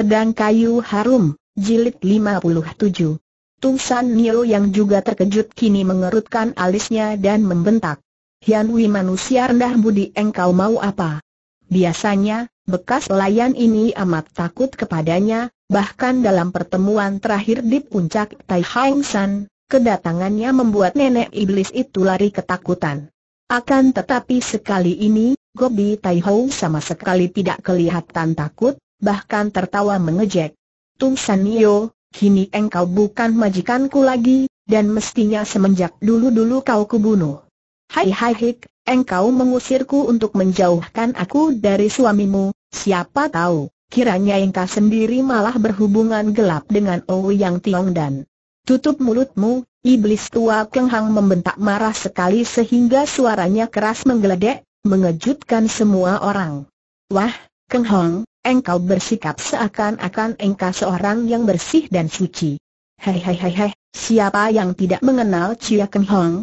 Pedang Kayu Harum, Jilid 57. Tung San Nio yang juga terkejut kini mengerutkan alisnya dan membentak. Hian Wi manusia rendah budi engkau mau apa? Biasanya, bekas pelayan ini amat takut kepadanya, bahkan dalam pertemuan terakhir di puncak Tai Hang San, kedatangannya membuat nenek iblis itu lari ketakutan. Akan tetapi sekali ini, Gobi Tai Ho sama sekali tidak kelihatan takut, bahkan tertawa mengejek. Tung Sanio, kini engkau bukan majikanku lagi, dan mestinya semenjak dulu-dulu kau kubunuh. Hai hai hik, engkau mengusirku untuk menjauhkan aku dari suamimu, siapa tahu, kiranya engkau sendiri malah berhubungan gelap dengan Ouyang Tiong dan Tutup mulutmu, iblis tua Keng Hang membentak marah sekali sehingga suaranya keras menggeledek, mengejutkan semua orang. Wah, Keng Hong, engkau bersikap seakan-akan engkau seorang yang bersih dan suci. Hei hei hei hei, siapa yang tidak mengenal Chia Keng Hong?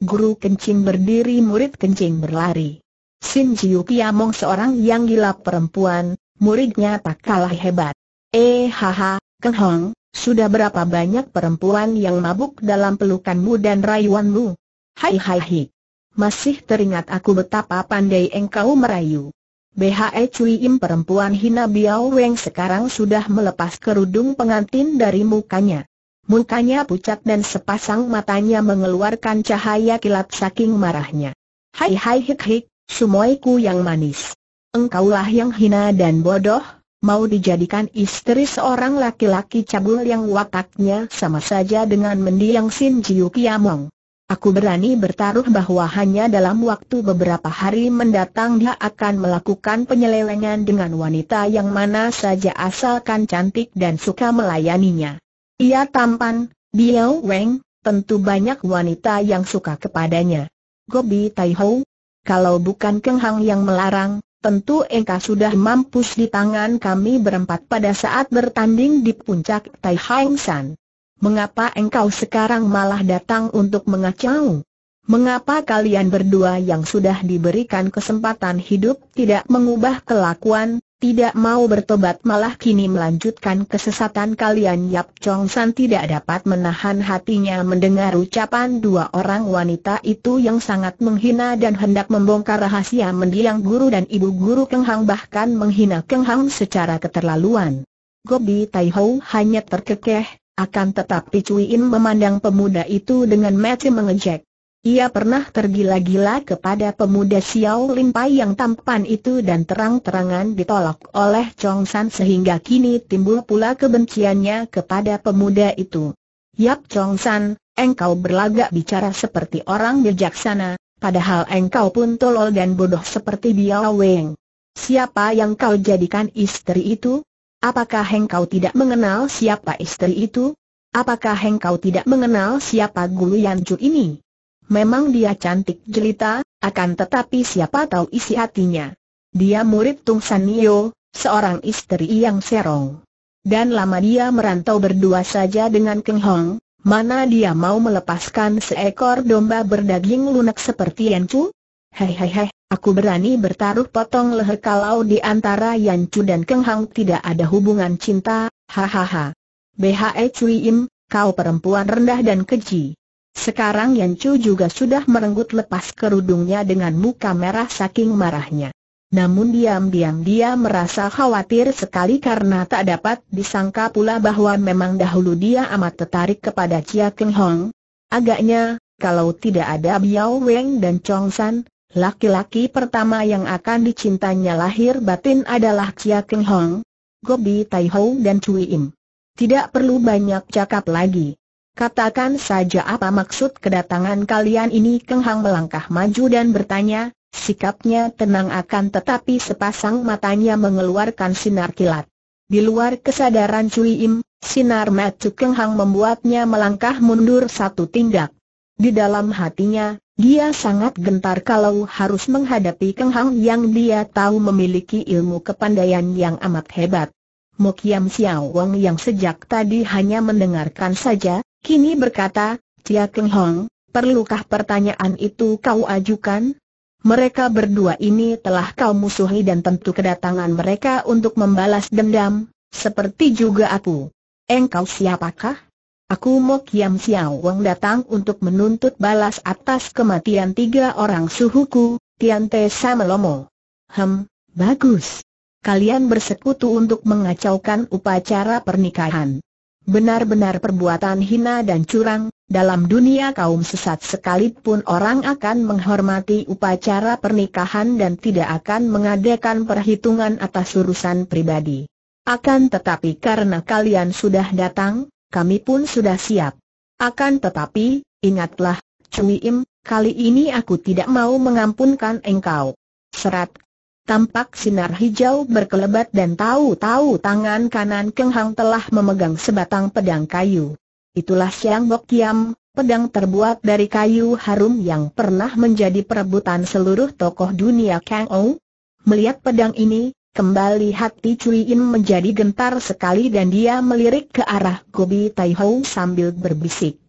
Guru kencing berdiri murid kencing berlari. Sin Jiu Kiamong seorang yang gila perempuan, muridnya tak kalah hebat. Eh haha, Keng Hong, sudah berapa banyak perempuan yang mabuk dalam pelukanmu dan rayuanmu? Hai hai hai. Masih teringat aku betapa pandai engkau merayu. BHE Cui Im perempuan hina Biao Weng sekarang sudah melepas kerudung pengantin dari mukanya. Mukanya pucat dan sepasang matanya mengeluarkan cahaya kilat saking marahnya. Hai hai hik hik, sumoiku yang manis. Engkaulah yang hina dan bodoh, mau dijadikan istri seorang laki-laki cabul yang wataknya sama saja dengan mendiang Sin Jiu Kiamong. Aku berani bertaruh bahwa hanya dalam waktu beberapa hari mendatang dia akan melakukan penyelewengan dengan wanita yang mana saja asalkan cantik dan suka melayaninya. Ia tampan, Biao Weng, tentu banyak wanita yang suka kepadanya. Gobi Tai Ho, kalau bukan Keng Hang yang melarang, tentu engkau sudah mampus di tangan kami berempat pada saat bertanding di puncak Tai Hang San. Mengapa engkau sekarang malah datang untuk mengacau? Mengapa kalian berdua yang sudah diberikan kesempatan hidup tidak mengubah kelakuan, tidak mau bertobat malah kini melanjutkan kesesatan kalian Yap Chong San tidak dapat menahan hatinya mendengar ucapan dua orang wanita itu yang sangat menghina dan hendak membongkar rahasia mendiang guru dan ibu guru Keng Hang bahkan menghina Keng Hang secara keterlaluan. Gobi Tai Ho hanya terkekeh, akan tetapi Cui In memandang pemuda itu dengan mati mengejek. Ia pernah tergila-gila kepada pemuda Xiao Lin Pai yang tampan itu dan terang-terangan ditolak oleh Chong San sehingga kini timbul pula kebenciannya kepada pemuda itu. Yap Chong San, engkau berlagak bicara seperti orang bijaksana, padahal engkau pun tolol dan bodoh seperti Biao Weng. Siapa yang kau jadikan istri itu? Apakah engkau tidak mengenal siapa istri itu? Apakah engkau tidak mengenal siapa Gulu Yancu ini? Memang dia cantik jelita, akan tetapi siapa tahu isi hatinya. Dia murid Tung Sanio, seorang istri yang serong. Dan lama dia merantau berdua saja dengan Keng Hong, mana dia mau melepaskan seekor domba berdaging lunak seperti Yancu? Hei hei hei, aku berani bertaruh potong leher kalau di antara Yancu dan Keng Hang tidak ada hubungan cinta, hahaha. BHE Cui Im, kau perempuan rendah dan keji. Sekarang Yancu juga sudah merenggut lepas kerudungnya dengan muka merah saking marahnya. Namun diam-diam dia merasa khawatir sekali karena tak dapat disangka pula bahwa memang dahulu dia amat tertarik kepada Chia Keng Hong. Agaknya, kalau tidak ada Biao Weng dan Chong San, Laki-laki pertama yang akan dicintanya lahir batin adalah Chia Keng Hong, Gobi Tai Ho dan Cui Im. Tidak perlu banyak cakap lagi. Katakan saja apa maksud kedatangan kalian ini Keng Hang melangkah maju dan bertanya, sikapnya tenang akan tetapi sepasang matanya mengeluarkan sinar kilat. Di luar kesadaran Cui Im, sinar mata Keng Hang membuatnya melangkah mundur satu tindak. Di dalam hatinya, dia sangat gentar kalau harus menghadapi Keng Hang yang dia tahu memiliki ilmu kepandaian yang amat hebat. Mokiam Xiao Wang yang sejak tadi hanya mendengarkan saja, kini berkata, Tia Keng Hong, perlukah pertanyaan itu kau ajukan? Mereka berdua ini telah kau musuhi dan tentu kedatangan mereka untuk membalas dendam, seperti juga aku. Engkau siapakah? Aku Mo Kiam Xiao Wang datang untuk menuntut balas atas kematian tiga orang suhuku, Tian Te Samelomo. Hem, bagus. Kalian bersekutu untuk mengacaukan upacara pernikahan. Benar-benar perbuatan hina dan curang, dalam dunia kaum sesat sekalipun orang akan menghormati upacara pernikahan dan tidak akan mengadakan perhitungan atas urusan pribadi. Akan tetapi karena kalian sudah datang, kami pun sudah siap. Akan tetapi, ingatlah, Cui Im, kali ini aku tidak mau mengampunkan engkau. Serat. Tampak sinar hijau berkelebat dan tahu-tahu tangan kanan Keng Hang telah memegang sebatang pedang kayu. Itulah Siang Bok Kiam, pedang terbuat dari kayu harum yang pernah menjadi perebutan seluruh tokoh dunia Kang Ou. Melihat pedang ini, Kembali hati Cui In menjadi gentar sekali dan dia melirik ke arah Gobi Tai Ho sambil berbisik.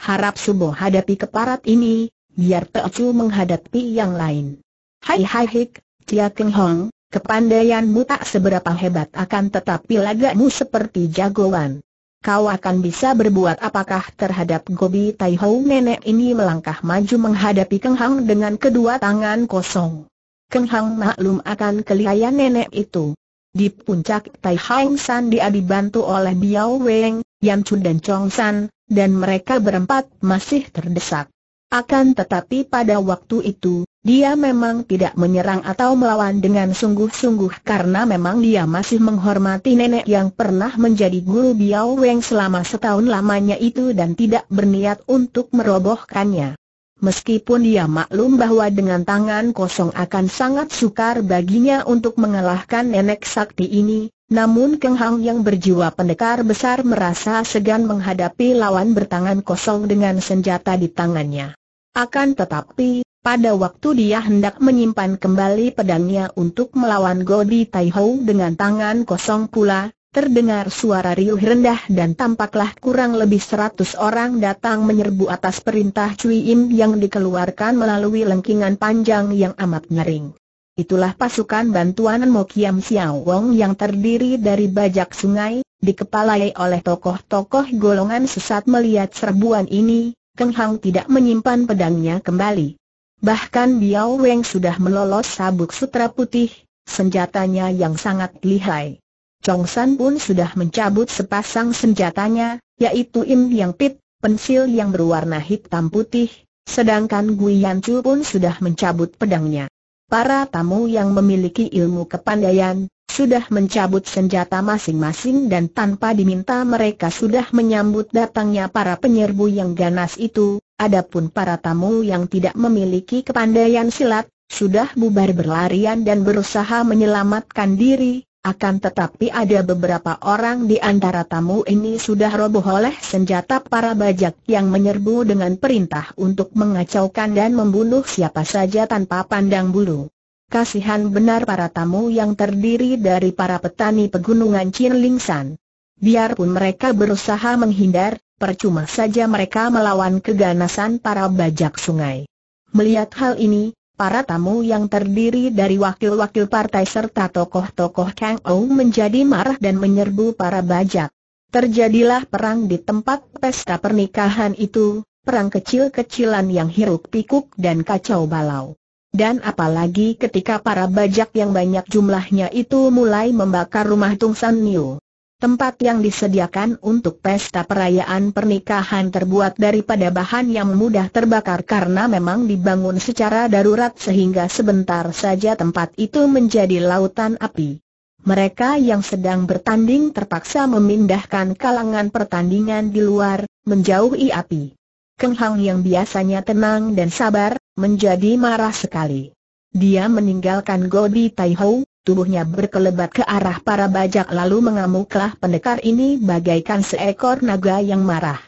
Harap subuh hadapi keparat ini, biar Teocu menghadapi yang lain. Hai hai hik, Tia Keng Hong, kepandaianmu tak seberapa hebat akan tetapi lagamu seperti jagoan. Kau akan bisa berbuat apakah terhadap Gobi Tai Ho nenek ini melangkah maju menghadapi Keng Hong dengan kedua tangan kosong. Keng Hang maklum akan kelihayan nenek itu. Di puncak Tai Hang San dia dibantu oleh Biao Weng, Yan Chun dan Chong San, dan mereka berempat masih terdesak. Akan tetapi pada waktu itu, dia memang tidak menyerang atau melawan dengan sungguh-sungguh karena memang dia masih menghormati nenek yang pernah menjadi guru Biao Weng selama setahun lamanya itu dan tidak berniat untuk merobohkannya. Meskipun dia maklum bahwa dengan tangan kosong akan sangat sukar baginya untuk mengalahkan nenek sakti ini, namun Keng Hang yang berjiwa pendekar besar merasa segan menghadapi lawan bertangan kosong dengan senjata di tangannya. Akan tetapi, pada waktu dia hendak menyimpan kembali pedangnya untuk melawan Godi Tai Ho dengan tangan kosong pula, Terdengar suara riuh rendah dan tampaklah kurang lebih seratus orang datang menyerbu atas perintah Cui Im yang dikeluarkan melalui lengkingan panjang yang amat nyering. Itulah pasukan bantuan Mo Kiam Xiao Wong yang terdiri dari bajak sungai, dikepalai oleh tokoh-tokoh golongan sesat melihat serbuan ini, Keng Hang tidak menyimpan pedangnya kembali. Bahkan Biao Weng sudah melolos sabuk sutra putih, senjatanya yang sangat lihai. Chong San pun sudah mencabut sepasang senjatanya, yaitu Im Yang Pit, pensil yang berwarna hitam putih, sedangkan Gui Yan Chu pun sudah mencabut pedangnya. Para tamu yang memiliki ilmu kepandaian, sudah mencabut senjata masing-masing dan tanpa diminta mereka sudah menyambut datangnya para penyerbu yang ganas itu, adapun para tamu yang tidak memiliki kepandaian silat, sudah bubar berlarian dan berusaha menyelamatkan diri, akan tetapi ada beberapa orang di antara tamu ini sudah roboh oleh senjata para bajak yang menyerbu dengan perintah untuk mengacaukan dan membunuh siapa saja tanpa pandang bulu. Kasihan benar para tamu yang terdiri dari para petani pegunungan Chin Lingsan. Biarpun mereka berusaha menghindar, percuma saja mereka melawan keganasan para bajak sungai. Melihat hal ini, para tamu yang terdiri dari wakil-wakil partai serta tokoh-tokoh Kang Ou menjadi marah dan menyerbu para bajak. Terjadilah perang di tempat pesta pernikahan itu, perang kecil-kecilan yang hiruk pikuk dan kacau balau. Dan apalagi ketika para bajak yang banyak jumlahnya itu mulai membakar rumah Tung San Niu. Tempat yang disediakan untuk pesta perayaan pernikahan terbuat daripada bahan yang mudah terbakar karena memang dibangun secara darurat sehingga sebentar saja tempat itu menjadi lautan api. Mereka yang sedang bertanding terpaksa memindahkan kalangan pertandingan di luar, menjauhi api. Keng Hang yang biasanya tenang dan sabar, menjadi marah sekali. Dia meninggalkan Godi Tai Ho, tubuhnya berkelebat ke arah para bajak lalu mengamuklah pendekar ini bagaikan seekor naga yang marah.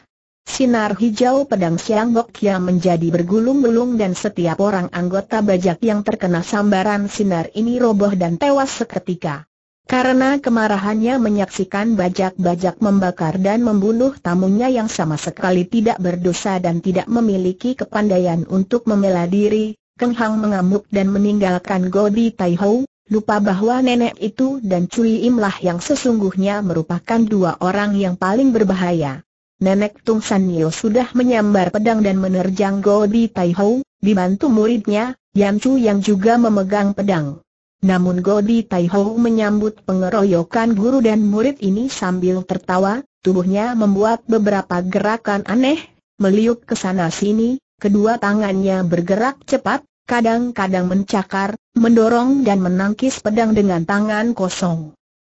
Sinar hijau pedang Siang Kia menjadi bergulung-gulung dan setiap orang anggota bajak yang terkena sambaran sinar ini roboh dan tewas seketika. Karena kemarahannya menyaksikan bajak-bajak membakar dan membunuh tamunya yang sama sekali tidak berdosa dan tidak memiliki kepandaian untuk membela diri, Keng Hang mengamuk dan meninggalkan Godi Tai Ho, lupa bahwa nenek itu dan Cui Im lah yang sesungguhnya merupakan dua orang yang paling berbahaya. Nenek Tung San Nio sudah menyambar pedang dan menerjang Go Di Tai Ho, dibantu muridnya, Yan Chu yang juga memegang pedang. Namun Go Di Tai Ho menyambut pengeroyokan guru dan murid ini sambil tertawa, tubuhnya membuat beberapa gerakan aneh, meliuk ke sana sini, kedua tangannya bergerak cepat, kadang-kadang mencakar, mendorong dan menangkis pedang dengan tangan kosong.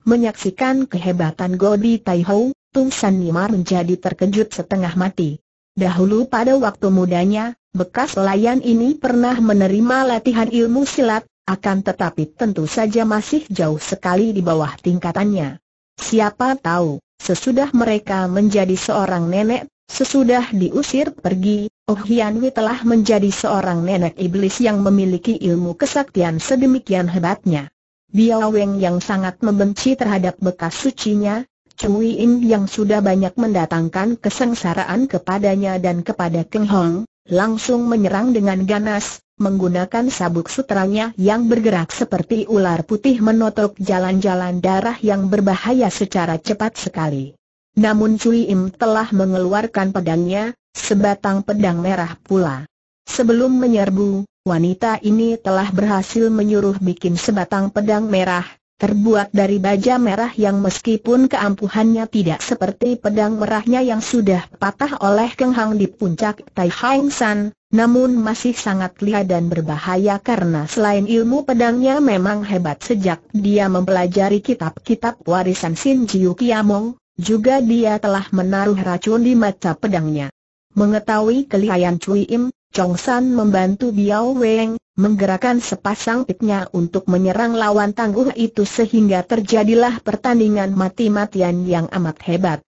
Menyaksikan kehebatan Godi Ho, Tung San Nimar menjadi terkejut setengah mati. Dahulu pada waktu mudanya, bekas pelayan ini pernah menerima latihan ilmu silat, akan tetapi tentu saja masih jauh sekali di bawah tingkatannya. Siapa tahu, sesudah mereka menjadi seorang nenek, Sesudah diusir pergi, Oh Hian Wei telah menjadi seorang nenek iblis yang memiliki ilmu kesaktian sedemikian hebatnya. Biao Weng yang sangat membenci terhadap bekas sucinya, Cui In yang sudah banyak mendatangkan kesengsaraan kepadanya dan kepada Keng Hong, langsung menyerang dengan ganas, menggunakan sabuk sutranya yang bergerak seperti ular putih menotok jalan-jalan darah yang berbahaya secara cepat sekali. Namun Cui Im telah mengeluarkan pedangnya, sebatang pedang merah pula. Sebelum menyerbu, wanita ini telah berhasil menyuruh bikin sebatang pedang merah, terbuat dari baja merah yang meskipun keampuhannya tidak seperti pedang merahnya yang sudah patah oleh Keng Hang di puncak Tai Hang San, namun masih sangat lihat dan berbahaya karena selain ilmu pedangnya memang hebat sejak dia mempelajari kitab-kitab warisan Sin Jiu Kiamong, juga dia telah menaruh racun di mata pedangnya. Mengetahui kelihayan Cui Im, Chong San membantu Biao Weng, menggerakkan sepasang pitnya untuk menyerang lawan tangguh itu sehingga terjadilah pertandingan mati-matian yang amat hebat.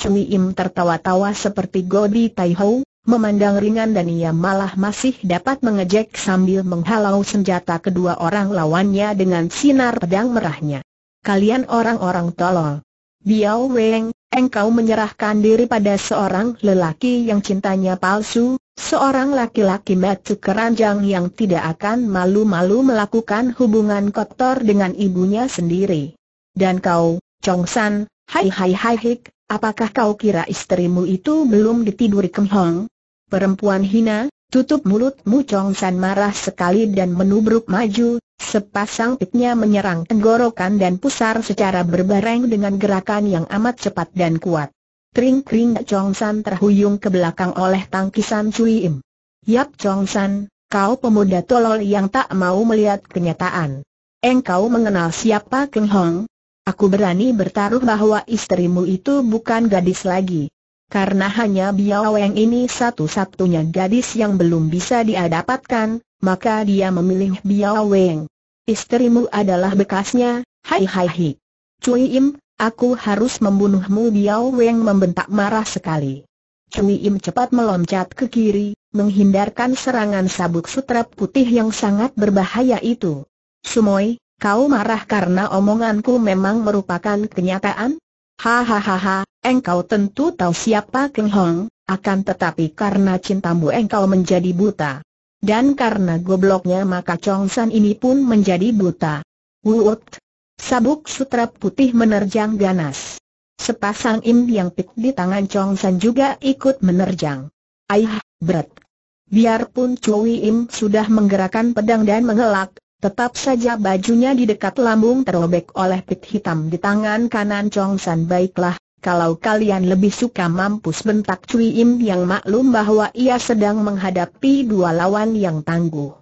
Cui Im tertawa-tawa seperti Godi Tai Ho, memandang ringan dan ia malah masih dapat mengejek sambil menghalau senjata kedua orang lawannya dengan sinar pedang merahnya. Kalian orang-orang tolol. Biao Weng, engkau menyerahkan diri pada seorang lelaki yang cintanya palsu, seorang laki-laki batu keranjang yang tidak akan malu-malu melakukan hubungan kotor dengan ibunya sendiri. Dan kau, Chong San, hai hai hai hik, apakah kau kira istrimu itu belum ditiduri kemhong? Perempuan hina, tutup mulutmu Chong San marah sekali dan menubruk maju, Sepasang pitnya menyerang tenggorokan dan pusar secara berbareng dengan gerakan yang amat cepat dan kuat. Kring-kring Chong San terhuyung ke belakang oleh tangkisan Cui Im. Yap Chong San, kau pemuda tolol yang tak mau melihat kenyataan. Engkau mengenal siapa Keng Hong? Aku berani bertaruh bahwa istrimu itu bukan gadis lagi. Karena hanya Biao Weng ini satu-satunya gadis yang belum bisa dia dapatkan, maka dia memilih Biao Weng. Istrimu adalah bekasnya, hai hai hai. Cui Im, aku harus membunuhmu Biao Weng membentak marah sekali. Cui Im cepat meloncat ke kiri, menghindarkan serangan sabuk sutra putih yang sangat berbahaya itu. Sumoy, kau marah karena omonganku memang merupakan kenyataan? Hahaha, engkau tentu tahu siapa Keng Hong, akan tetapi karena cintamu engkau menjadi buta. Dan karena gobloknya maka Chong San ini pun menjadi buta. Wuut! Sabuk sutra putih menerjang ganas. Sepasang im yang pik di tangan Chong San juga ikut menerjang. Aih, berat. Biarpun Cui Im sudah menggerakkan pedang dan mengelak, tetap saja bajunya di dekat lambung terobek oleh pit hitam di tangan kanan Chong San. Baiklah, kalau kalian lebih suka mampus bentak Cui Im yang maklum bahwa ia sedang menghadapi dua lawan yang tangguh.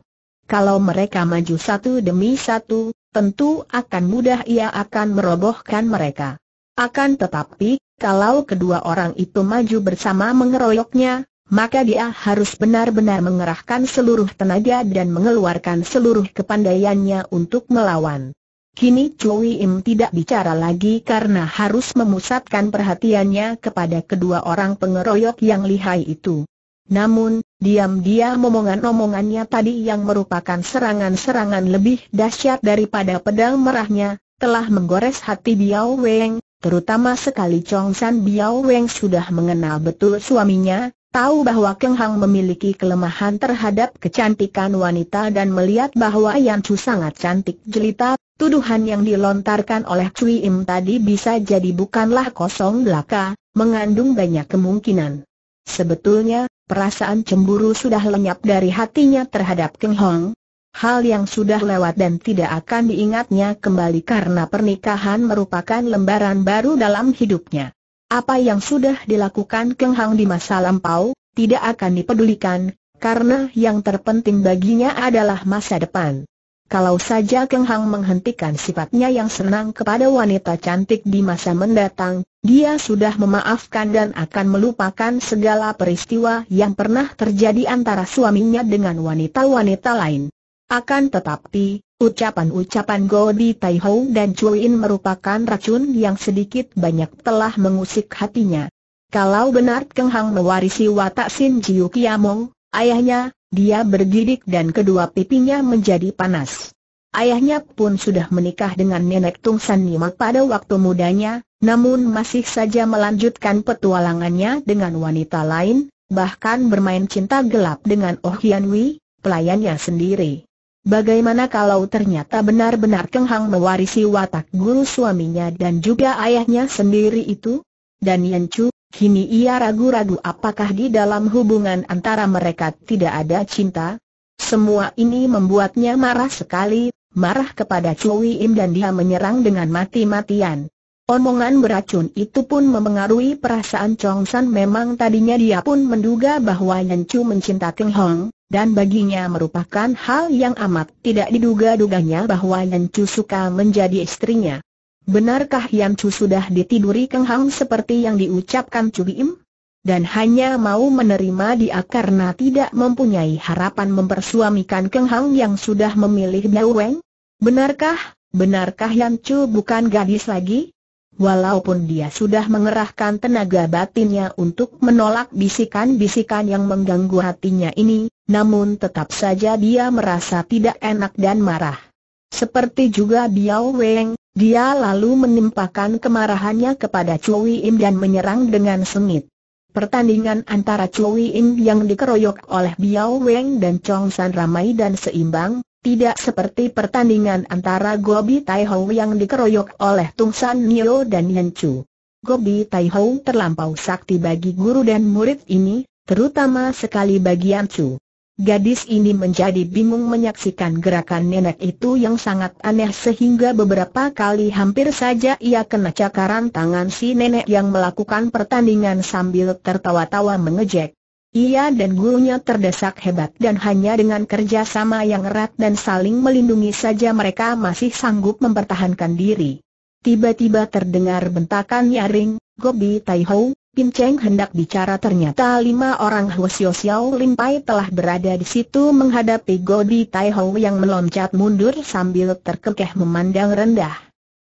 Kalau mereka maju satu demi satu, tentu akan mudah ia akan merobohkan mereka. Akan tetapi, kalau kedua orang itu maju bersama mengeroyoknya, maka dia harus benar-benar mengerahkan seluruh tenaga dan mengeluarkan seluruh kepandaiannya untuk melawan. Kini Cui Im tidak bicara lagi karena harus memusatkan perhatiannya kepada kedua orang pengeroyok yang lihai itu. Namun, diam-diam omongan-omongannya tadi yang merupakan serangan-serangan lebih dahsyat daripada pedang merahnya, telah menggores hati Biao Weng, terutama sekali Chong San Biao Weng sudah mengenal betul suaminya, tahu bahwa Keng Hang memiliki kelemahan terhadap kecantikan wanita dan melihat bahwa Yan Chu sangat cantik jelita, Tuduhan yang dilontarkan oleh Cui Im tadi bisa jadi bukanlah kosong belaka, mengandung banyak kemungkinan. Sebetulnya, perasaan cemburu sudah lenyap dari hatinya terhadap Keng Hong. Hal yang sudah lewat dan tidak akan diingatnya kembali karena pernikahan merupakan lembaran baru dalam hidupnya. Apa yang sudah dilakukan Keng Hong di masa lampau, tidak akan dipedulikan, karena yang terpenting baginya adalah masa depan. Kalau saja Keng Hang menghentikan sifatnya yang senang kepada wanita cantik di masa mendatang, dia sudah memaafkan dan akan melupakan segala peristiwa yang pernah terjadi antara suaminya dengan wanita-wanita lain. Akan tetapi, ucapan-ucapan Godi Tai Ho dan Chuin merupakan racun yang sedikit banyak telah mengusik hatinya. Kalau benar Keng Hang mewarisi watak Sin Jiu Kiamong, ayahnya, dia bergidik dan kedua pipinya menjadi panas. Ayahnya pun sudah menikah dengan nenek Tung San Nimak pada waktu mudanya, namun masih saja melanjutkan petualangannya dengan wanita lain, bahkan bermain cinta gelap dengan Oh Hian Wei, pelayannya sendiri. Bagaimana kalau ternyata benar-benar Keng Hang mewarisi watak guru suaminya dan juga ayahnya sendiri itu? Dan Yan Chu, Kini ia ragu-ragu apakah di dalam hubungan antara mereka tidak ada cinta? Semua ini membuatnya marah sekali, marah kepada Cui Im dan dia menyerang dengan mati-matian. Omongan beracun itu pun mempengaruhi perasaan Chong San memang tadinya dia pun menduga bahwa Yan Chu mencinta Keng Hong, dan baginya merupakan hal yang amat tidak diduga-duganya bahwa Yan Chu suka menjadi istrinya. Benarkah Yan Chu sudah ditiduri Keng Hang seperti yang diucapkan Chu Bim? Dan hanya mau menerima dia karena tidak mempunyai harapan mempersuamikan Keng Hang yang sudah memilih Biao Weng? Benarkah, benarkah Yan Chu bukan gadis lagi? Walaupun dia sudah mengerahkan tenaga batinnya untuk menolak bisikan-bisikan yang mengganggu hatinya ini, namun tetap saja dia merasa tidak enak dan marah. Seperti juga Biao Weng, dia lalu menimpakan kemarahannya kepada Cui Im dan menyerang dengan sengit. Pertandingan antara Cui Im yang dikeroyok oleh Biao Weng dan Chong San ramai dan seimbang, tidak seperti pertandingan antara Gobi Tai Ho yang dikeroyok oleh Tung San Nio dan Yan Chu. Gobi Tai Ho terlampau sakti bagi guru dan murid ini, terutama sekali bagi Yan Chu. Gadis ini menjadi bingung menyaksikan gerakan nenek itu yang sangat aneh sehingga beberapa kali hampir saja ia kena cakaran tangan si nenek yang melakukan pertandingan sambil tertawa-tawa mengejek. Ia dan gurunya terdesak hebat dan hanya dengan kerja sama yang erat dan saling melindungi saja mereka masih sanggup mempertahankan diri. Tiba-tiba terdengar bentakan nyaring, Gobi Tai Ho, Pin Cheng hendak bicara ternyata lima orang Hwasyo Xiao Limpai telah berada di situ menghadapi Godi Tai Ho yang meloncat mundur sambil terkekeh memandang rendah.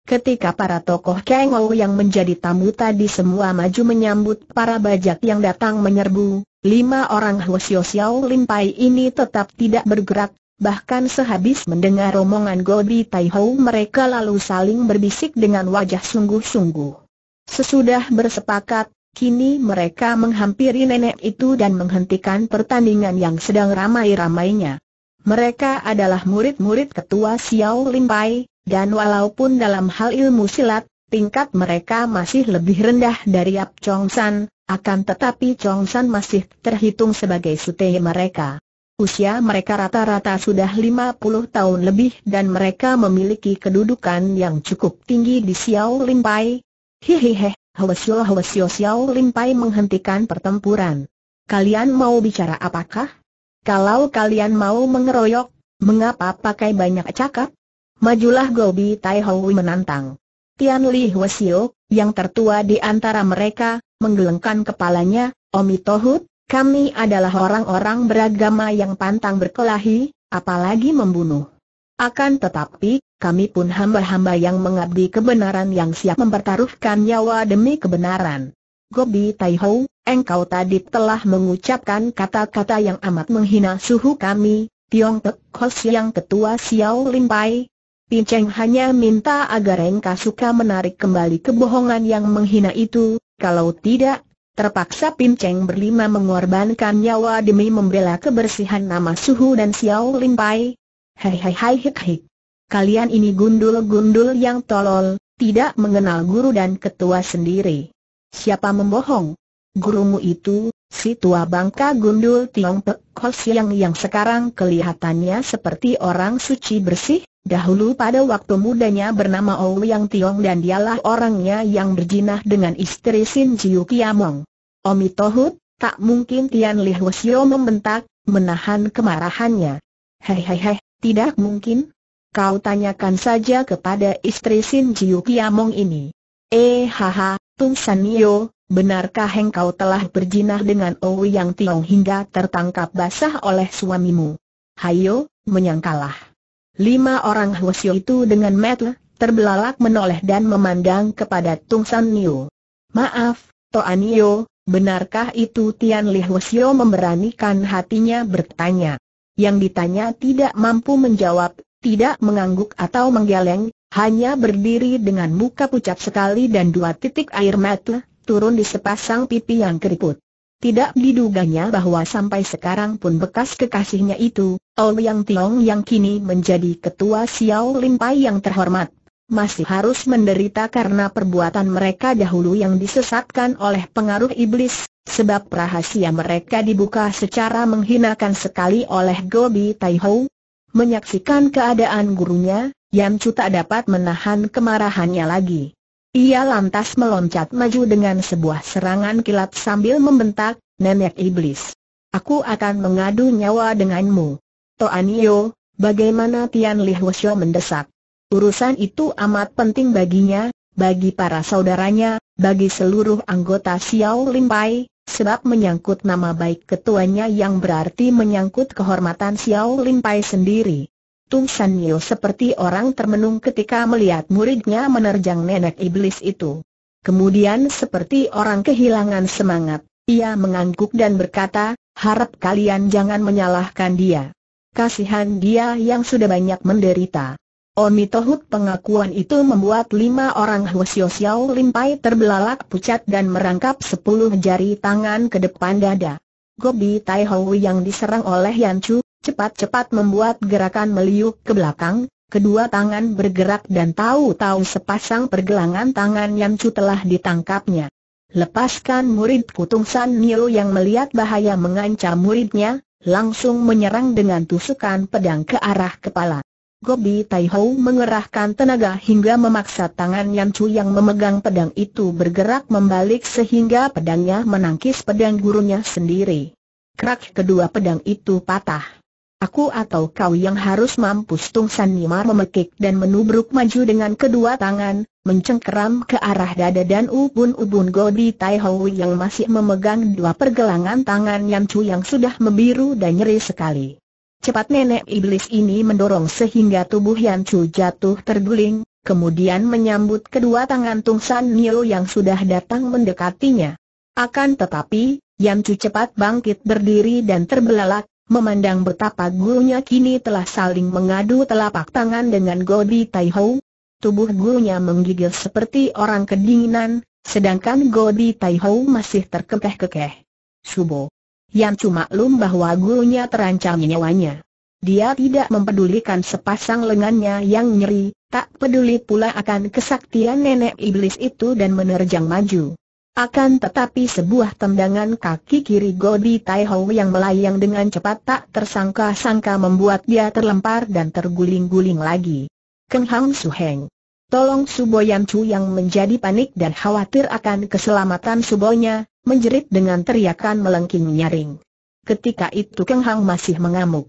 Ketika para tokoh Kang Ho yang menjadi tamu tadi semua maju menyambut para bajak yang datang menyerbu, lima orang Hwasyo Xiao Limpai ini tetap tidak bergerak, bahkan sehabis mendengar omongan Godi Tai Ho mereka lalu saling berbisik dengan wajah sungguh-sungguh. Sesudah bersepakat, Kini mereka menghampiri nenek itu dan menghentikan pertandingan yang sedang ramai-ramainya. Mereka adalah murid-murid ketua Xiao Limpai, dan walaupun dalam hal ilmu silat, tingkat mereka masih lebih rendah dari Ap Chong San, akan tetapi Chong San masih terhitung sebagai sute mereka. Usia mereka rata-rata sudah 50 tahun lebih dan mereka memiliki kedudukan yang cukup tinggi di Xiao Limpai. Hihihe, Hwasyo Hwasyo Xiao Limpai menghentikan pertempuran. Kalian mau bicara apakah? Kalau kalian mau mengeroyok, mengapa pakai banyak cakap? Majulah Gobi Tai Hui menantang. Tian Li Hwasyo, yang tertua di antara mereka, menggelengkan kepalanya, Omi Tohut, kami adalah orang-orang beragama yang pantang berkelahi, apalagi membunuh. Akan tetapi, kami pun hamba-hamba yang mengabdi kebenaran yang siap mempertaruhkan nyawa demi kebenaran. Gobi Tai Ho, engkau tadi telah mengucapkan kata-kata yang amat menghina suhu kami, Tiong Tek Kos yang ketua Xiao Limpai. Pinceng hanya minta agar engkau suka menarik kembali kebohongan yang menghina itu, kalau tidak, terpaksa Pinceng berlima mengorbankan nyawa demi membela kebersihan nama suhu dan Xiao Limpai. Hai hai hai hik hik. kalian ini gundul-gundul yang tolol, tidak mengenal guru dan ketua sendiri. Siapa membohong? Gurumu itu, si tua bangka gundul Tiong Pek Siang yang sekarang kelihatannya seperti orang suci bersih, dahulu pada waktu mudanya bernama Ouyang Tiong dan dialah orangnya yang berjinah dengan istri Sin Jiu Kiamong. Omi Tohut, tak mungkin Tian Li Hwasyo membentak, menahan kemarahannya. Hei hei hei, tidak mungkin, Kau tanyakan saja kepada istri Sin Jiu Kiamong ini. Eh haha, Tung San Yo, benarkah engkau telah berjinah dengan Ouyang Tiong hingga tertangkap basah oleh suamimu? Hayo, menyangkalah. Lima orang Hwasyo itu dengan mata terbelalak menoleh dan memandang kepada Tung San Yo. Maaf, Toan Yo, benarkah itu Tian Li Hwasyo memberanikan hatinya bertanya. Yang ditanya tidak mampu menjawab, tidak mengangguk atau menggeleng, hanya berdiri dengan muka pucat sekali dan dua titik air mata turun di sepasang pipi yang keriput. Tidak diduganya bahwa sampai sekarang pun bekas kekasihnya itu, Ouyang Tiong yang kini menjadi ketua Xiao Limpai yang terhormat, masih harus menderita karena perbuatan mereka dahulu yang disesatkan oleh pengaruh iblis, sebab rahasia mereka dibuka secara menghinakan sekali oleh Gobi Taihou, Menyaksikan keadaan gurunya, Yan Chu tak dapat menahan kemarahannya lagi. Ia lantas meloncat maju dengan sebuah serangan kilat sambil membentak, Nenek Iblis. Aku akan mengadu nyawa denganmu. Toanio, bagaimana Tian Li Hwasyo mendesak? Urusan itu amat penting baginya, bagi para saudaranya, bagi seluruh anggota Xiao Limpai, sebab menyangkut nama baik ketuanya yang berarti menyangkut kehormatan Xiao Limpai sendiri. Tung San Yo seperti orang termenung ketika melihat muridnya menerjang nenek iblis itu. Kemudian seperti orang kehilangan semangat, ia mengangguk dan berkata, harap kalian jangan menyalahkan dia. Kasihan dia yang sudah banyak menderita. Omi Tohut pengakuan itu membuat lima orang Hwasyo Xiao Limpai terbelalak pucat dan merangkap sepuluh jari tangan ke depan dada. Gobi Tai yang diserang oleh Yan Chu, cepat-cepat membuat gerakan meliuk ke belakang, kedua tangan bergerak dan tahu-tahu sepasang pergelangan tangan Yan Chu telah ditangkapnya. Lepaskan murid Kutung San Nio yang melihat bahaya mengancam muridnya, langsung menyerang dengan tusukan pedang ke arah kepala. Gobi Tai Hou mengerahkan tenaga hingga memaksa tangan Yan Chu yang memegang pedang itu bergerak membalik sehingga pedangnya menangkis pedang gurunya sendiri. Krak kedua pedang itu patah. Aku atau kau yang harus mampus Tung San Nimar memekik dan menubruk maju dengan kedua tangan, mencengkeram ke arah dada dan ubun-ubun Gobi Tai Hou yang masih memegang dua pergelangan tangan Yan Chu yang sudah membiru dan nyeri sekali. Cepat nenek iblis ini mendorong sehingga tubuh Yan Chu jatuh terguling, kemudian menyambut kedua tangan Tung San Nio yang sudah datang mendekatinya. Akan tetapi, Yan Chu cepat bangkit berdiri dan terbelalak, memandang betapa gurunya kini telah saling mengadu telapak tangan dengan Godi Tai Ho. Tubuh gurunya menggigil seperti orang kedinginan, sedangkan Godi Tai Ho masih terkekeh-kekeh. Subo cuma maklum bahwa gurunya terancam nyawanya. Dia tidak mempedulikan sepasang lengannya yang nyeri, tak peduli pula akan kesaktian nenek iblis itu dan menerjang maju. Akan tetapi sebuah tendangan kaki kiri Godi Tai Ho yang melayang dengan cepat tak tersangka-sangka membuat dia terlempar dan terguling-guling lagi. Keng Hang Su Heng. Tolong Suboyan Chu yang menjadi panik dan khawatir akan keselamatan Subonya, menjerit dengan teriakan melengking nyaring. Ketika itu Keng Hang masih mengamuk.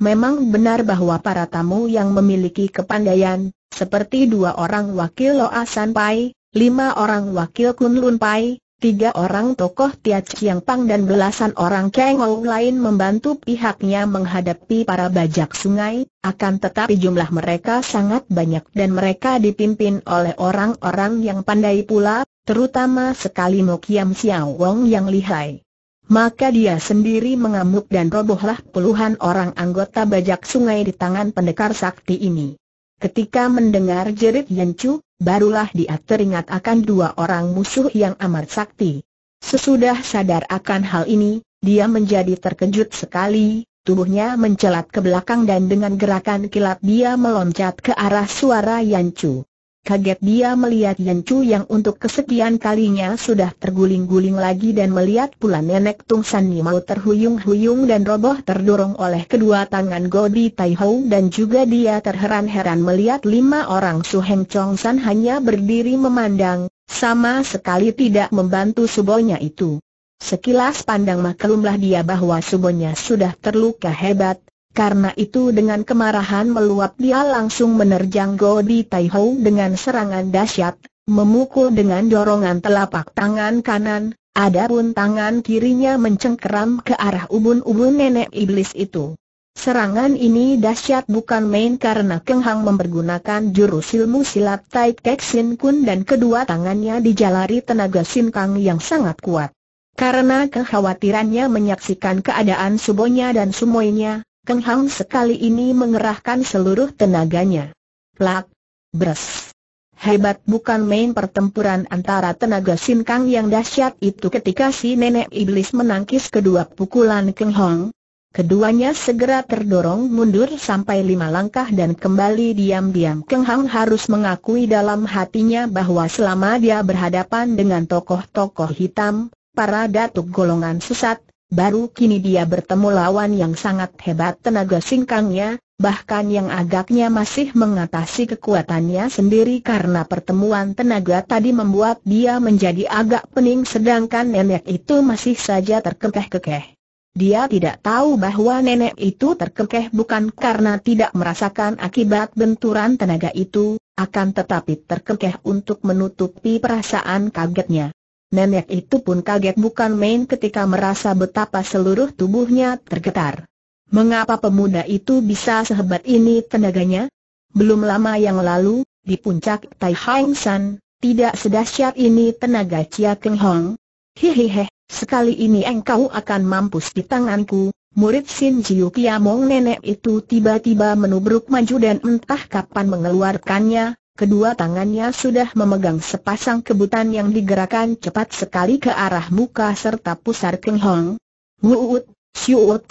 Memang benar bahwa para tamu yang memiliki kepandaian, seperti dua orang wakil Loa San Pai, lima orang wakil Kun Lun Pai, tiga orang tokoh Tia Chiang Pang dan belasan orang Keng Ou lain membantu pihaknya menghadapi para bajak sungai, akan tetapi jumlah mereka sangat banyak dan mereka dipimpin oleh orang-orang yang pandai pula, terutama sekali Mokiam Xiao Wong yang lihai. Maka dia sendiri mengamuk dan robohlah puluhan orang anggota bajak sungai di tangan pendekar sakti ini. Ketika mendengar jerit Yancu, barulah dia teringat akan dua orang musuh yang amat sakti. Sesudah sadar akan hal ini, dia menjadi terkejut sekali, tubuhnya mencelat ke belakang dan dengan gerakan kilat dia meloncat ke arah suara Yancu. Kaget dia melihat Yancu yang untuk kesekian kalinya sudah terguling-guling lagi dan melihat pula nenek Tung San mau terhuyung-huyung dan roboh terdorong oleh kedua tangan Godi Tai Ho dan juga dia terheran-heran melihat lima orang Su Heng Chong San hanya berdiri memandang, sama sekali tidak membantu subonya itu. Sekilas pandang maklumlah dia bahwa subonya sudah terluka hebat, karena itu dengan kemarahan meluap dia langsung menerjang Godi Tai Ho dengan serangan dahsyat, memukul dengan dorongan telapak tangan kanan, adapun tangan kirinya mencengkeram ke arah ubun-ubun nenek iblis itu. Serangan ini dahsyat bukan main karena Keng Hang mempergunakan jurus ilmu silat Tai Kek Sin Kun dan kedua tangannya dijalari tenaga Sin Kang yang sangat kuat. Karena kekhawatirannya menyaksikan keadaan subonya dan sumoinya, Keng Hang sekali ini mengerahkan seluruh tenaganya. Plak! Bres! Hebat bukan main pertempuran antara tenaga Sin Kang yang dahsyat itu ketika si nenek iblis menangkis kedua pukulan Keng Hong. Keduanya segera terdorong mundur sampai lima langkah dan kembali diam-diam. Keng Hang harus mengakui dalam hatinya bahwa selama dia berhadapan dengan tokoh-tokoh hitam, para datuk golongan sesat, baru kini dia bertemu lawan yang sangat hebat tenaga singkangnya, bahkan yang agaknya masih mengatasi kekuatannya sendiri karena pertemuan tenaga tadi membuat dia menjadi agak pening sedangkan nenek itu masih saja terkekeh-kekeh. Dia tidak tahu bahwa nenek itu terkekeh bukan karena tidak merasakan akibat benturan tenaga itu, akan tetapi terkekeh untuk menutupi perasaan kagetnya. Nenek itu pun kaget bukan main ketika merasa betapa seluruh tubuhnya tergetar. Mengapa pemuda itu bisa sehebat ini tenaganya? Belum lama yang lalu, di puncak Tai Hang San, tidak sedahsyat ini tenaga Chia Keng Hong. Hihihe, sekali ini engkau akan mampus di tanganku. Murid Sin Jiu Kiamong nenek itu tiba-tiba menubruk maju dan entah kapan mengeluarkannya, Kedua tangannya sudah memegang sepasang kebutan yang digerakkan cepat sekali ke arah muka serta pusar Keng Hong. Wuut, siut.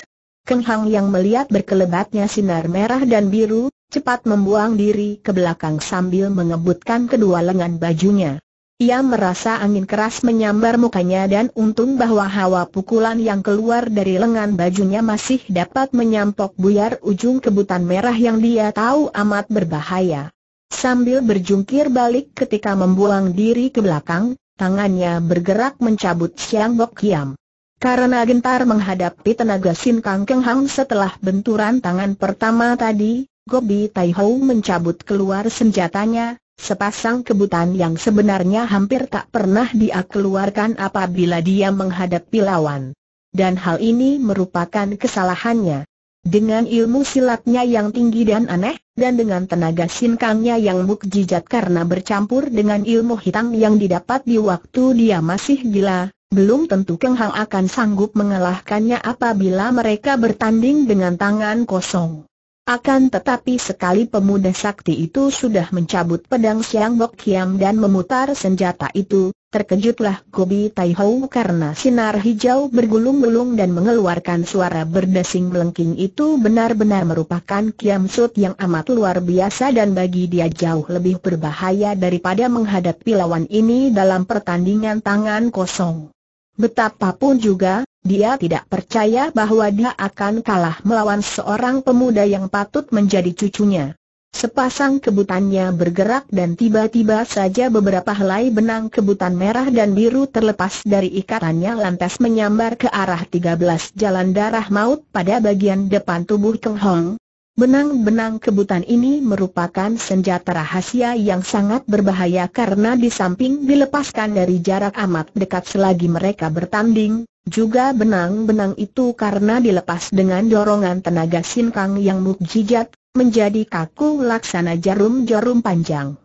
Keng Hong yang melihat berkelebatnya sinar merah dan biru, cepat membuang diri ke belakang sambil mengebutkan kedua lengan bajunya. Ia merasa angin keras menyambar mukanya dan untung bahwa hawa pukulan yang keluar dari lengan bajunya masih dapat menyampok buyar ujung kebutan merah yang dia tahu amat berbahaya. Sambil berjungkir balik ketika membuang diri ke belakang, tangannya bergerak mencabut Siang Bok Kiam. Karena gentar menghadapi tenaga Sin Kang Keng Hang setelah benturan tangan pertama tadi, Gobi Tai Ho mencabut keluar senjatanya, sepasang kebutan yang sebenarnya hampir tak pernah dia keluarkan apabila dia menghadapi lawan. Dan hal ini merupakan kesalahannya. Dengan ilmu silatnya yang tinggi dan aneh, dan dengan tenaga sinkangnya yang mukjizat karena bercampur dengan ilmu hitam yang didapat di waktu dia masih gila, belum tentu Keng Hang akan sanggup mengalahkannya apabila mereka bertanding dengan tangan kosong. Akan tetapi sekali pemuda sakti itu sudah mencabut pedang Siang Bok Kiam dan memutar senjata itu, Terkejutlah Gobi Tai Ho karena sinar hijau bergulung-gulung dan mengeluarkan suara berdesing melengking itu benar-benar merupakan Kiam Sut yang amat luar biasa dan bagi dia jauh lebih berbahaya daripada menghadapi lawan ini dalam pertandingan tangan kosong. Betapapun juga, dia tidak percaya bahwa dia akan kalah melawan seorang pemuda yang patut menjadi cucunya. Sepasang kebutannya bergerak dan tiba-tiba saja beberapa helai benang kebutan merah dan biru terlepas dari ikatannya lantas menyambar ke arah 13 jalan darah maut pada bagian depan tubuh Keng Hong. Benang-benang kebutan ini merupakan senjata rahasia yang sangat berbahaya karena di samping dilepaskan dari jarak amat dekat selagi mereka bertanding, juga benang-benang itu karena dilepas dengan dorongan tenaga sinkang yang mukjizat, menjadi kaku laksana jarum-jarum panjang.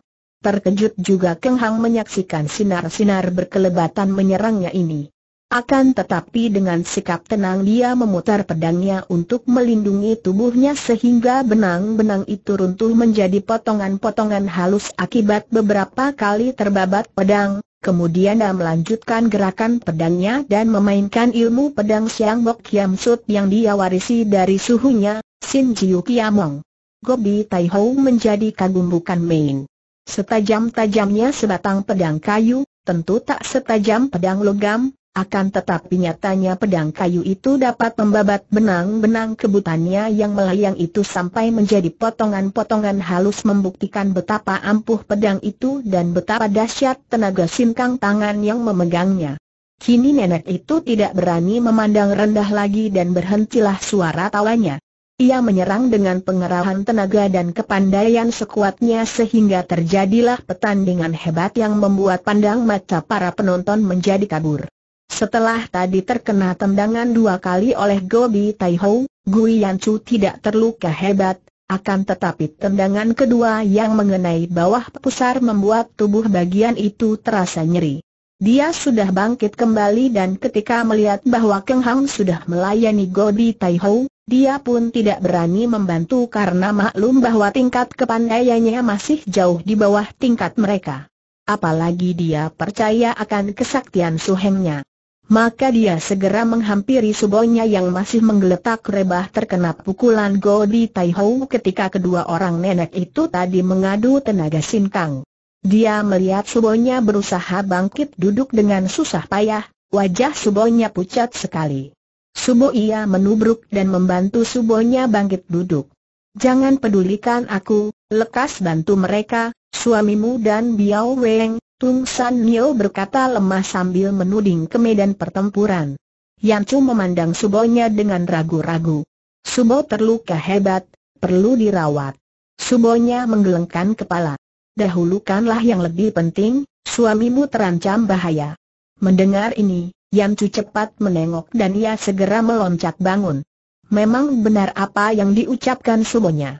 Terkejut juga Keng Hang menyaksikan sinar-sinar berkelebatan menyerangnya ini. Akan tetapi dengan sikap tenang dia memutar pedangnya untuk melindungi tubuhnya sehingga benang-benang itu runtuh menjadi potongan-potongan halus akibat beberapa kali terbabat pedang, kemudian dia melanjutkan gerakan pedangnya dan memainkan ilmu pedang Siang Bok Kiam Sut yang dia warisi dari suhunya, Sin Jiu Kiamong. Gobi Tai Ho menjadi kagum bukan main. Setajam-tajamnya sebatang pedang kayu, tentu tak setajam pedang logam, akan tetapi nyatanya pedang kayu itu dapat membabat benang-benang kebutannya yang melayang itu sampai menjadi potongan-potongan halus membuktikan betapa ampuh pedang itu dan betapa dahsyat tenaga sinkang tangan yang memegangnya. Kini nenek itu tidak berani memandang rendah lagi dan berhentilah suara tawanya. Ia menyerang dengan pengerahan tenaga dan kepandaian sekuatnya sehingga terjadilah pertandingan hebat yang membuat pandang mata para penonton menjadi kabur. Setelah tadi terkena tendangan dua kali oleh Gobi Tai Ho, Gui Yanchu tidak terluka hebat, akan tetapi tendangan kedua yang mengenai bawah pusar membuat tubuh bagian itu terasa nyeri. Dia sudah bangkit kembali dan ketika melihat bahwa Keng Hang sudah melayani Gobi Tai Ho, dia pun tidak berani membantu karena maklum bahwa tingkat kepandaiannya masih jauh di bawah tingkat mereka. Apalagi dia percaya akan kesaktian suhengnya. Maka dia segera menghampiri subonya yang masih menggeletak rebah terkena pukulan Godi Ho ketika kedua orang nenek itu tadi mengadu tenaga sinkang. Dia melihat subonya berusaha bangkit duduk dengan susah payah, wajah subonya pucat sekali. Subo ia menubruk dan membantu subonya bangkit duduk. Jangan pedulikan aku, lekas bantu mereka, suamimu dan Biao Weng, Tung San Nio berkata lemah sambil menuding ke medan pertempuran. Yan Chu memandang subonya dengan ragu-ragu. Subo terluka hebat, perlu dirawat. Subonya menggelengkan kepala. Dahulukanlah yang lebih penting, suamimu terancam bahaya. Mendengar ini, Yan Chu cepat menengok dan ia segera meloncat bangun. Memang benar apa yang diucapkan sumonya.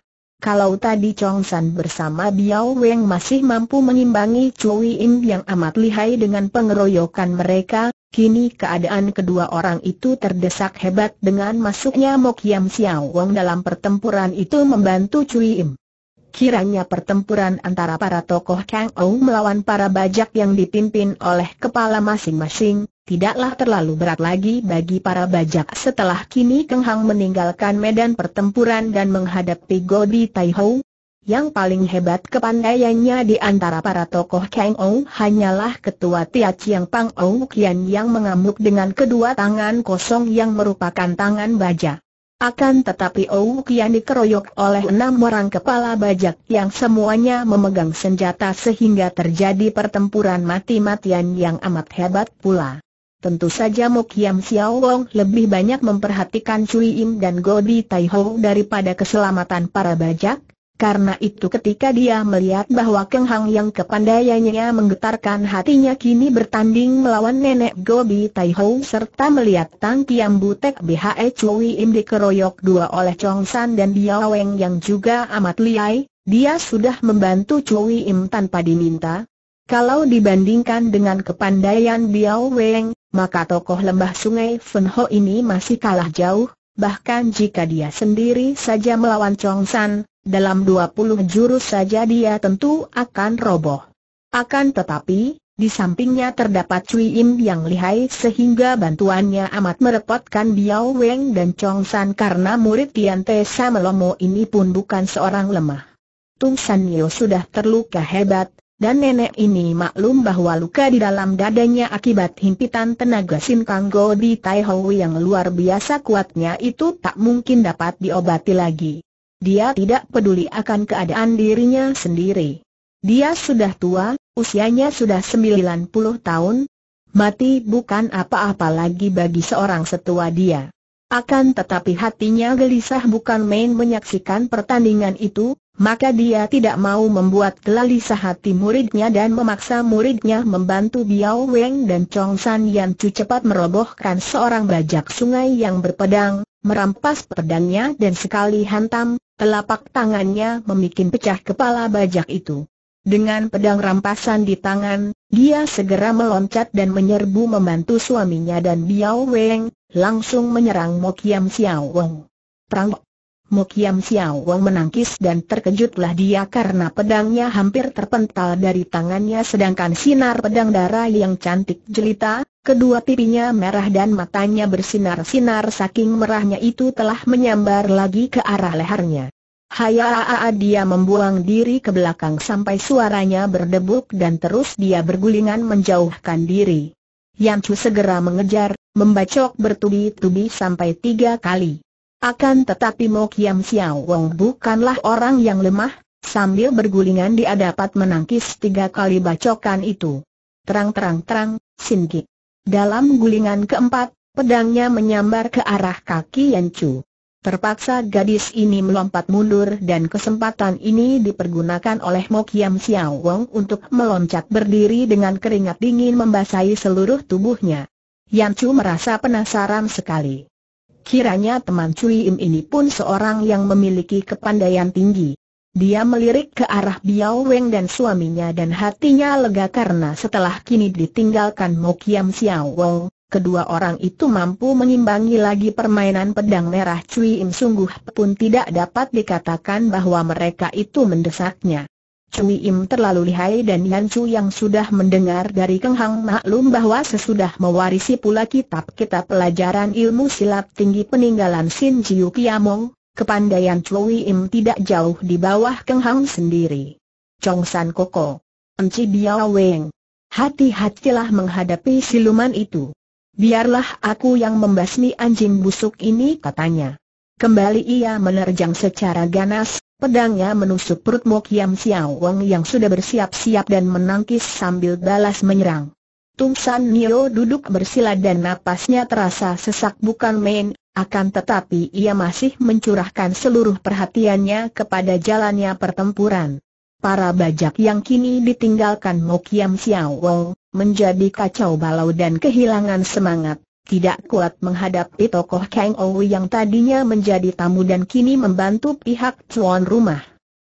Kalau tadi Chong San bersama Biao Weng masih mampu mengimbangi Cui Im yang amat lihai dengan pengeroyokan mereka, kini keadaan kedua orang itu terdesak hebat dengan masuknya Mok Yam Xiao Wong dalam pertempuran itu membantu Cui Im. Kiranya pertempuran antara para tokoh Kang Ou melawan para bajak yang dipimpin oleh kepala masing-masing, tidaklah terlalu berat lagi bagi para bajak setelah kini Keng Hang meninggalkan medan pertempuran dan menghadapi Godi Tai Ho. Yang paling hebat kepandaiannya di antara para tokoh Kang Ou hanyalah ketua Tia Chiang Pang Ou Kian yang mengamuk dengan kedua tangan kosong yang merupakan tangan baja. Akan tetapi Ou Kian dikeroyok oleh enam orang kepala bajak yang semuanya memegang senjata sehingga terjadi pertempuran mati-matian yang amat hebat pula. Tentu saja Mo Kiam Xiao Wong lebih banyak memperhatikan Cui Im dan Godi Tai Ho daripada keselamatan para bajak, karena itu ketika dia melihat bahwa Keng Hang yang kepandaiannya menggetarkan hatinya kini bertanding melawan nenek Gobi Tai Ho serta melihat Tang Kiam Butek BHE Cui Im dikeroyok dua oleh Chong San dan Biao Weng yang juga amat liai, dia sudah membantu Cui Im tanpa diminta. Kalau dibandingkan dengan kepandaian Biao Weng, maka tokoh lembah sungai Fen Ho ini masih kalah jauh, bahkan jika dia sendiri saja melawan Chong San, dalam 20 jurus saja dia tentu akan roboh. Akan tetapi, di sampingnya terdapat Cui Im yang lihai sehingga bantuannya amat merepotkan Biao Weng dan Chong San karena murid Tian Te Samelomo ini pun bukan seorang lemah. Tung San Yo sudah terluka hebat, dan nenek ini maklum bahwa luka di dalam dadanya akibat himpitan tenaga Sin Kang Go di Tai Ho yang luar biasa kuatnya itu tak mungkin dapat diobati lagi. Dia tidak peduli akan keadaan dirinya sendiri. Dia sudah tua, usianya sudah 90 tahun. Mati bukan apa-apa lagi bagi seorang setua dia. Akan tetapi hatinya gelisah bukan main menyaksikan pertandingan itu, maka dia tidak mau membuat gelisah hati muridnya dan memaksa muridnya membantu Biao Weng dan Chong San Yan Chu cepat merobohkan seorang bajak sungai yang berpedang, merampas pedangnya dan sekali hantam, telapak tangannya membuat pecah kepala bajak itu. Dengan pedang rampasan di tangan, dia segera meloncat dan menyerbu membantu suaminya dan Biao Weng, langsung menyerang Mokiam Xiao Weng. Perang Mo Kiam Xiao Wong menangkis dan terkejutlah dia karena pedangnya hampir terpental dari tangannya sedangkan sinar pedang darah yang cantik jelita, kedua pipinya merah dan matanya bersinar-sinar saking merahnya itu telah menyambar lagi ke arah lehernya. Hayaa dia membuang diri ke belakang sampai suaranya berdebuk dan terus dia bergulingan menjauhkan diri. Yan Chu segera mengejar, membacok bertubi-tubi sampai tiga kali. Akan tetapi Mo Kiam Xiao Wong bukanlah orang yang lemah, sambil bergulingan dia dapat menangkis tiga kali bacokan itu. Terang-terang-terang, Sinki. Dalam gulingan keempat, pedangnya menyambar ke arah kaki Yanchu. Terpaksa gadis ini melompat mundur dan kesempatan ini dipergunakan oleh Mo Kiam Xiao Wong untuk meloncat berdiri dengan keringat dingin membasahi seluruh tubuhnya. Yanchu merasa penasaran sekali. Kiranya teman Cui Im ini pun seorang yang memiliki kepandaian tinggi. Dia melirik ke arah Biao Weng dan suaminya dan hatinya lega karena setelah kini ditinggalkan Mo Kiam Xiao Wong, kedua orang itu mampu mengimbangi lagi permainan pedang merah Cui Im sungguh pun tidak dapat dikatakan bahwa mereka itu mendesaknya. Cui Im terlalu lihai dan Yan Chu yang sudah mendengar dari Keng Hang maklum bahwa sesudah mewarisi pula kitab-kitab pelajaran ilmu silat tinggi peninggalan Sin Jiu Kiamong, kepandaian Cui Im tidak jauh di bawah Keng Hang sendiri. Chong San Koko, Enci Biao Weng, hati-hatilah menghadapi siluman itu. Biarlah aku yang membasmi anjing busuk ini katanya. Kembali ia menerjang secara ganas, pedangnya menusuk perut Mo Kiam Xiao Wong yang sudah bersiap-siap dan menangkis sambil balas menyerang. Tung San Nio duduk bersila dan napasnya terasa sesak bukan main, akan tetapi ia masih mencurahkan seluruh perhatiannya kepada jalannya pertempuran. Para bajak yang kini ditinggalkan Mo Kiam Xiao Wong, menjadi kacau balau dan kehilangan semangat tidak kuat menghadapi tokoh Kang Ou yang tadinya menjadi tamu dan kini membantu pihak tuan rumah.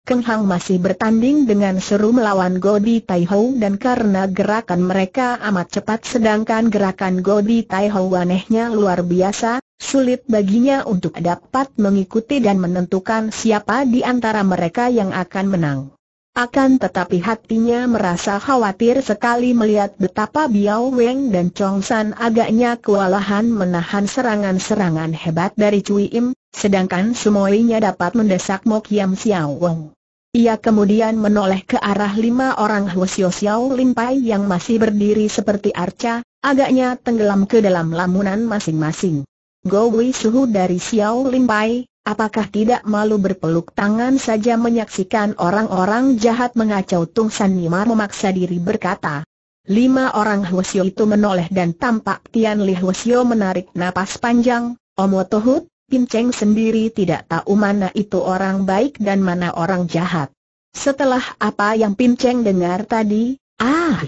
Keng Hang masih bertanding dengan seru melawan Godi Tai Ho dan karena gerakan mereka amat cepat sedangkan gerakan Godi Tai Ho anehnya luar biasa, sulit baginya untuk dapat mengikuti dan menentukan siapa di antara mereka yang akan menang. Akan tetapi hatinya merasa khawatir sekali melihat betapa Biao Weng dan Chong San agaknya kewalahan menahan serangan-serangan hebat dari Cui Im, sedangkan semuanya dapat mendesak Mo Kiam Xiao Wong. Ia kemudian menoleh ke arah lima orang Hwasyo Xiao Limpai yang masih berdiri seperti arca, agaknya tenggelam ke dalam lamunan masing-masing. Go Wei Suhu dari Xiao Limpai, Apakah tidak malu berpeluk tangan saja menyaksikan orang-orang jahat mengacau Tung San Nimar memaksa diri berkata. Lima orang Hwasyo itu menoleh dan tampak Tian Li Hwasyo menarik napas panjang, Omo Tohut, Pinceng sendiri tidak tahu mana itu orang baik dan mana orang jahat. Setelah apa yang Pinceng dengar tadi, ah,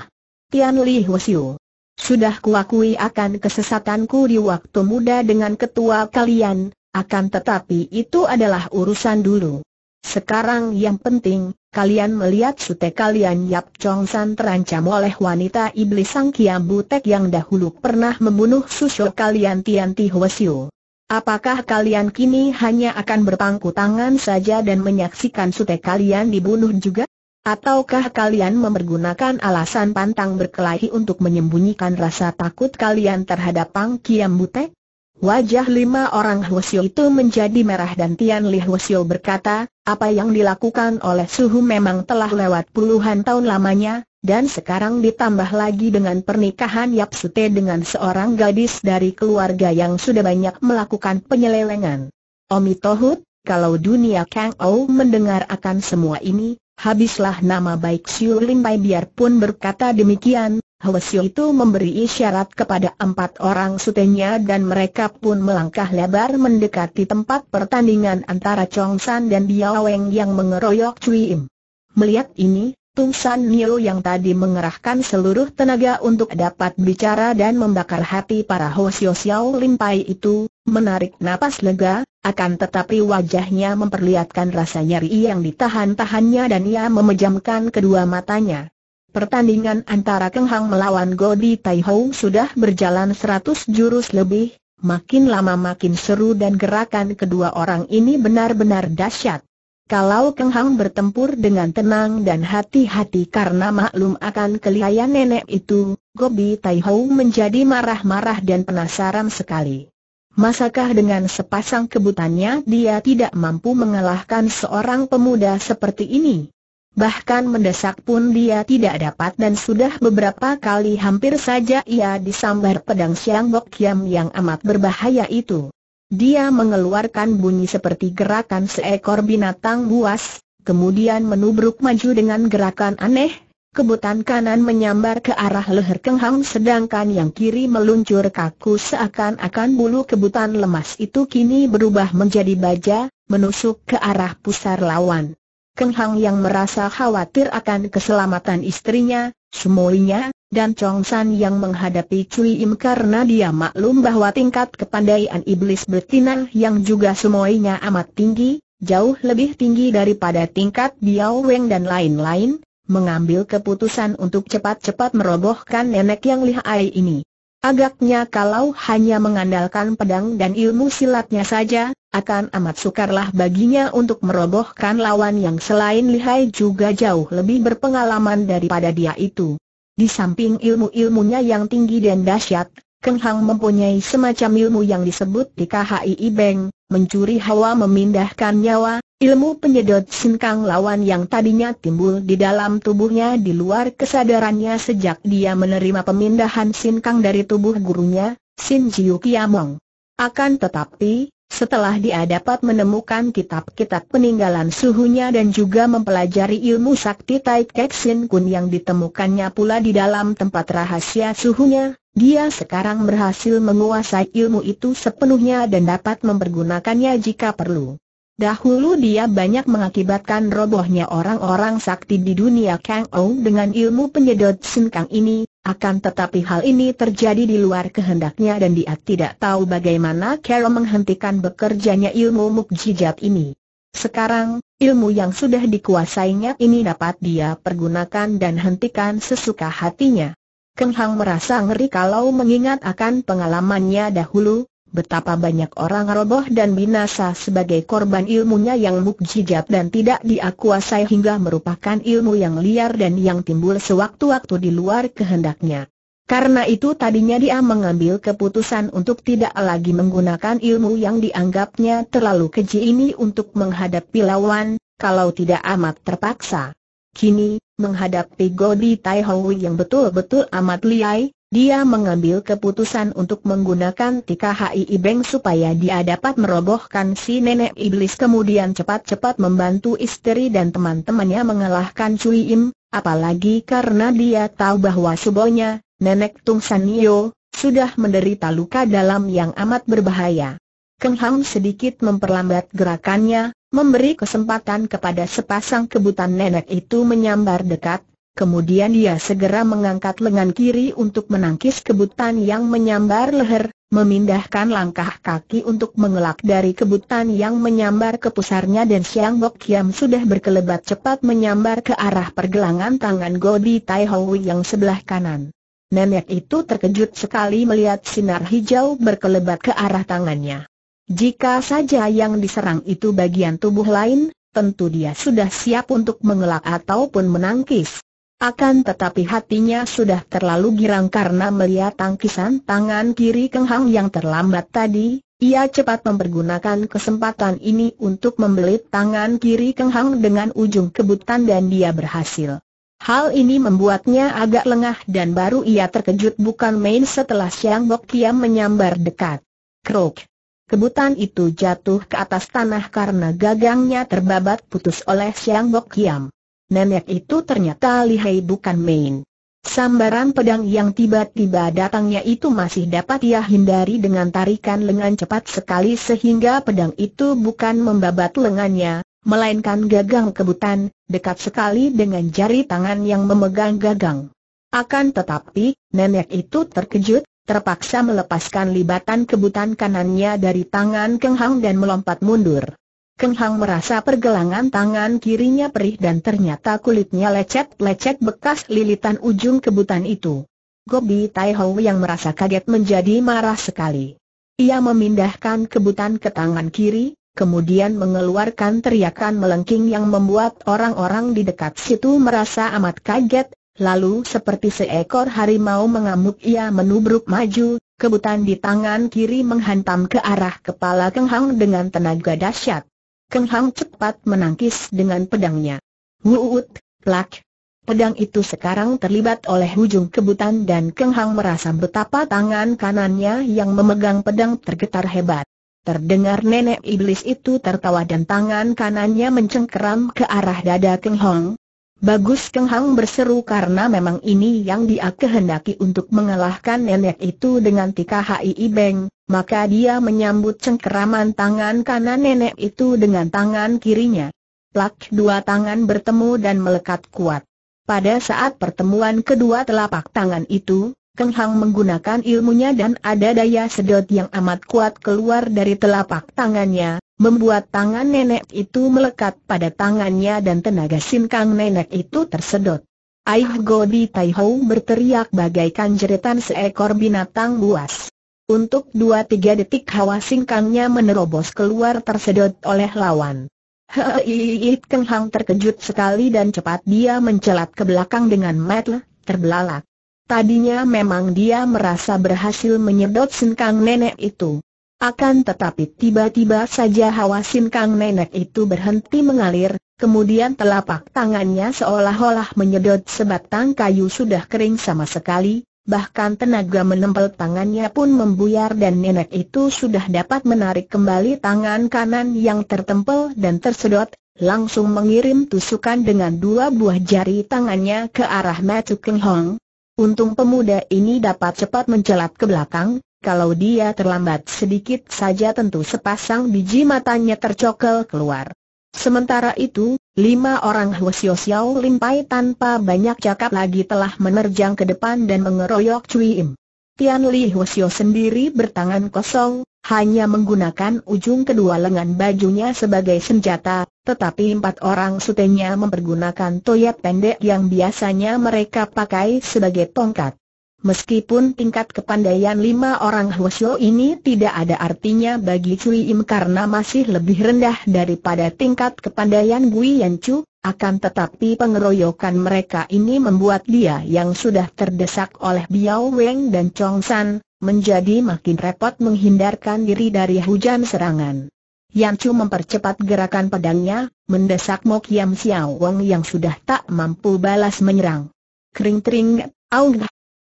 Tian Li Hwasyo. Sudah kuakui akan kesesatanku di waktu muda dengan ketua kalian, akan tetapi itu adalah urusan dulu. Sekarang yang penting, kalian melihat sute kalian Yap Chong San terancam oleh wanita iblis Sang Kiam Butek yang dahulu pernah membunuh susu kalian Tian Ti Hwasyo. Apakah kalian kini hanya akan berpangku tangan saja dan menyaksikan sute kalian dibunuh juga? Ataukah kalian mempergunakan alasan pantang berkelahi untuk menyembunyikan rasa takut kalian terhadap Pang Kiam Butek? Wajah lima orang Hwasyo itu menjadi merah dan Tian Li Hwasyo berkata, apa yang dilakukan oleh Suhu memang telah lewat puluhan tahun lamanya, dan sekarang ditambah lagi dengan pernikahan Yap Sute dengan seorang gadis dari keluarga yang sudah banyak melakukan penyelewengan. Omi Tohut, kalau dunia Kang Ou mendengar akan semua ini, habislah nama baik Siu Limbai biarpun berkata demikian, Hwasyo itu memberi isyarat kepada empat orang sutenya dan mereka pun melangkah lebar mendekati tempat pertandingan antara Chong San dan Biao Weng yang mengeroyok Cui Im. Melihat ini, Tung San Nio yang tadi mengerahkan seluruh tenaga untuk dapat bicara dan membakar hati para Hwasyo Xiao Limpai itu, menarik napas lega, akan tetapi wajahnya memperlihatkan rasa nyeri yang ditahan-tahannya dan ia memejamkan kedua matanya. Pertandingan antara Keng Hang melawan Godi Tai Ho sudah berjalan 100 jurus lebih, makin lama makin seru dan gerakan kedua orang ini benar-benar dahsyat. Kalau Keng Hang bertempur dengan tenang dan hati-hati karena maklum akan kelihayan nenek itu, Gobi Tai Hou menjadi marah-marah dan penasaran sekali. Masakah dengan sepasang kebutannya dia tidak mampu mengalahkan seorang pemuda seperti ini? Bahkan mendesak pun dia tidak dapat dan sudah beberapa kali hampir saja ia disambar pedang Siang Bok yang amat berbahaya itu. Dia mengeluarkan bunyi seperti gerakan seekor binatang buas, kemudian menubruk maju dengan gerakan aneh, kebutan kanan menyambar ke arah leher Keng Hang sedangkan yang kiri meluncur kaku seakan-akan bulu kebutan lemas itu kini berubah menjadi baja, menusuk ke arah pusar lawan. Keng Hang yang merasa khawatir akan keselamatan istrinya, semuanya, dan Chong San yang menghadapi Cui Im karena dia maklum bahwa tingkat kepandaian iblis betina yang juga semuanya amat tinggi, jauh lebih tinggi daripada tingkat Biao Weng dan lain-lain, mengambil keputusan untuk cepat-cepat merobohkan nenek yang lihai ini. Agaknya kalau hanya mengandalkan pedang dan ilmu silatnya saja, akan amat sukarlah baginya untuk merobohkan lawan yang selain lihai juga jauh lebih berpengalaman daripada dia itu. Di samping ilmu-ilmunya yang tinggi dan dahsyat, Keng Hang mempunyai semacam ilmu yang disebut di KHI Beng, mencuri hawa memindahkan nyawa, Ilmu penyedot sinkang lawan yang tadinya timbul di dalam tubuhnya di luar kesadarannya sejak dia menerima pemindahan sinkang dari tubuh gurunya, Sin Jiu Kiamong. Akan tetapi, setelah dia dapat menemukan kitab-kitab peninggalan suhunya dan juga mempelajari ilmu sakti Tai Kek Sin Kun yang ditemukannya pula di dalam tempat rahasia suhunya, dia sekarang berhasil menguasai ilmu itu sepenuhnya dan dapat mempergunakannya jika perlu. Dahulu dia banyak mengakibatkan robohnya orang-orang sakti di dunia Kang Ou dengan ilmu penyedot sinkang ini, akan tetapi hal ini terjadi di luar kehendaknya dan dia tidak tahu bagaimana cara menghentikan bekerjanya ilmu mukjizat ini. Sekarang, ilmu yang sudah dikuasainya ini dapat dia pergunakan dan hentikan sesuka hatinya. Keng Hang merasa ngeri kalau mengingat akan pengalamannya dahulu, betapa banyak orang roboh dan binasa sebagai korban ilmunya yang mukjizat dan tidak diakuasai hingga merupakan ilmu yang liar dan yang timbul sewaktu-waktu di luar kehendaknya. Karena itu tadinya dia mengambil keputusan untuk tidak lagi menggunakan ilmu yang dianggapnya terlalu keji ini untuk menghadapi lawan, kalau tidak amat terpaksa. Kini, menghadapi Godi Tai Hoi yang betul-betul amat liai, dia mengambil keputusan untuk menggunakan Tika Hi Beng supaya dia dapat merobohkan si nenek iblis kemudian cepat-cepat membantu istri dan teman-temannya mengalahkan Cui Im, apalagi karena dia tahu bahwa subonya, nenek Tung San Yo, sudah menderita luka dalam yang amat berbahaya. Keng Hang sedikit memperlambat gerakannya, memberi kesempatan kepada sepasang kebutan nenek itu menyambar dekat, Kemudian dia segera mengangkat lengan kiri untuk menangkis kebutan yang menyambar leher, memindahkan langkah kaki untuk mengelak dari kebutan yang menyambar ke pusarnya dan Siang Bok Kiam sudah berkelebat cepat menyambar ke arah pergelangan tangan Godi Tai Hui yang sebelah kanan. Nenek itu terkejut sekali melihat sinar hijau berkelebat ke arah tangannya. Jika saja yang diserang itu bagian tubuh lain, tentu dia sudah siap untuk mengelak ataupun menangkis. Akan tetapi hatinya sudah terlalu girang karena melihat tangkisan tangan kiri Keng Hang yang terlambat tadi, ia cepat mempergunakan kesempatan ini untuk membelit tangan kiri Keng Hang dengan ujung kebutan dan dia berhasil. Hal ini membuatnya agak lengah dan baru ia terkejut bukan main setelah Siang Bok Kiam menyambar dekat. Krok! Kebutan itu jatuh ke atas tanah karena gagangnya terbabat putus oleh Siang Bok Kiam nenek itu ternyata lihai bukan main. Sambaran pedang yang tiba-tiba datangnya itu masih dapat ia hindari dengan tarikan lengan cepat sekali sehingga pedang itu bukan membabat lengannya, melainkan gagang kebutan, dekat sekali dengan jari tangan yang memegang gagang. Akan tetapi, nenek itu terkejut, terpaksa melepaskan libatan kebutan kanannya dari tangan Keng Hang dan melompat mundur. Keng Hang merasa pergelangan tangan kirinya perih dan ternyata kulitnya lecet-lecet bekas lilitan ujung kebutan itu. Gobi Tai Hou yang merasa kaget menjadi marah sekali. Ia memindahkan kebutan ke tangan kiri, kemudian mengeluarkan teriakan melengking yang membuat orang-orang di dekat situ merasa amat kaget, lalu seperti seekor harimau mengamuk ia menubruk maju, kebutan di tangan kiri menghantam ke arah kepala Keng Hang dengan tenaga dahsyat. Keng Hang cepat menangkis dengan pedangnya. Wuut, plak. Pedang itu sekarang terlibat oleh ujung kebutan dan Keng Hang merasa betapa tangan kanannya yang memegang pedang tergetar hebat. Terdengar nenek iblis itu tertawa dan tangan kanannya mencengkeram ke arah dada Keng Hong. Bagus Keng Hang berseru karena memang ini yang dia kehendaki untuk mengalahkan nenek itu dengan tika Hi Beng, maka dia menyambut cengkeraman tangan kanan nenek itu dengan tangan kirinya. Plak dua tangan bertemu dan melekat kuat. Pada saat pertemuan kedua telapak tangan itu, Keng Hang menggunakan ilmunya dan ada daya sedot yang amat kuat keluar dari telapak tangannya, membuat tangan nenek itu melekat pada tangannya dan tenaga sinkang nenek itu tersedot. Aih Godi Tai Ho berteriak bagaikan jeritan seekor binatang buas. Untuk dua tiga detik hawa singkangnya menerobos keluar tersedot oleh lawan. Hei Keng Hang terkejut sekali dan cepat dia mencelat ke belakang dengan mata terbelalak. Tadinya memang dia merasa berhasil menyedot sinkang nenek itu. Akan tetapi tiba-tiba saja hawa sinkang nenek itu berhenti mengalir, kemudian telapak tangannya seolah-olah menyedot sebatang kayu sudah kering sama sekali, bahkan tenaga menempel tangannya pun membuyar dan nenek itu sudah dapat menarik kembali tangan kanan yang tertempel dan tersedot, langsung mengirim tusukan dengan dua buah jari tangannya ke arah Matu Keng Hong, Untung pemuda ini dapat cepat mencelat ke belakang, kalau dia terlambat sedikit saja tentu sepasang biji matanya tercokel keluar. Sementara itu, lima orang Hwasyo Xiao Limpai tanpa banyak cakap lagi telah menerjang ke depan dan mengeroyok Cui Im. Tian Li Hwasyo sendiri bertangan kosong, hanya menggunakan ujung kedua lengan bajunya sebagai senjata, tetapi empat orang sutenya mempergunakan toyat pendek yang biasanya mereka pakai sebagai tongkat. Meskipun tingkat kepandaian lima orang Hwasyo ini tidak ada artinya bagi Cui Im karena masih lebih rendah daripada tingkat kepandaian Gui Yanchu, akan tetapi pengeroyokan mereka ini membuat dia yang sudah terdesak oleh Biao Weng dan Chong San, menjadi makin repot menghindarkan diri dari hujan serangan. Yan Chu mempercepat gerakan pedangnya, mendesak Mok Yam Xiao Wong yang sudah tak mampu balas menyerang. Kering-kering, augh!